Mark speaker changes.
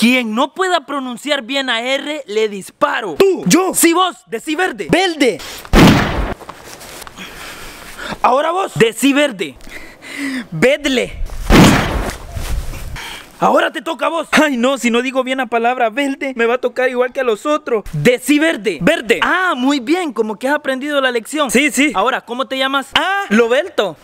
Speaker 1: Quien no pueda pronunciar bien a R, le disparo.
Speaker 2: Tú, yo.
Speaker 1: Sí, vos, decí verde.
Speaker 2: Verde.
Speaker 1: Ahora vos, decí verde.
Speaker 2: Vedle.
Speaker 1: Ahora te toca a vos.
Speaker 2: Ay, no, si no digo bien la palabra verde, me va a tocar igual que a los otros.
Speaker 1: Decí verde.
Speaker 2: Verde.
Speaker 1: Ah, muy bien, como que has aprendido la lección.
Speaker 2: Sí, sí.
Speaker 1: Ahora, ¿cómo te llamas?
Speaker 2: Ah, Lobelto.